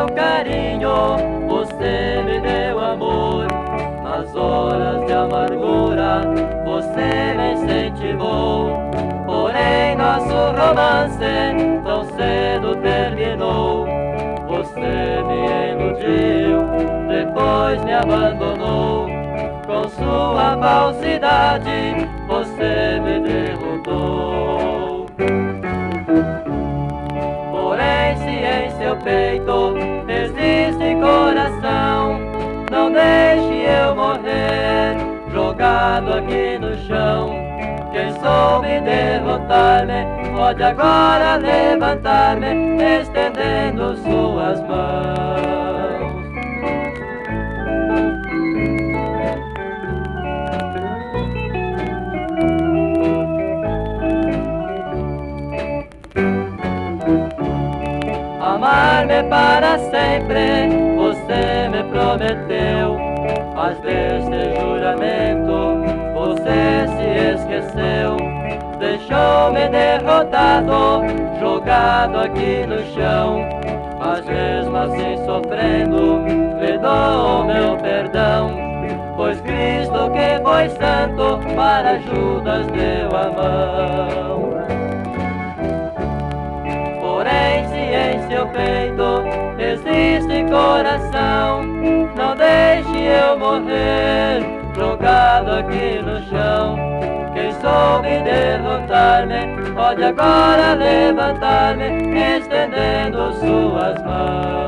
deu carinho, você me deu amor. Nas horas de amargura, você me incentivou. Porém, nosso romance tão cedo terminou. Você me iludiu, depois me abandonou. Com sua falsidade, você aqui no chão. Quem soube derrotar-me, pode agora levantar-me, estendendo suas mãos. Amar-me para sempre, você me prometeu, mas deste juramento derrotado, jogado aqui no chão, mas mesmo assim sofrendo, me dou meu perdão. Pois Cristo que foi santo, para Judas deu a mão. Porém, se em seu peito existe coração, não deixe eu morrer, jogado aqui no chão. Derrotar-me, pode agora levantar-me, estendendo suas mãos.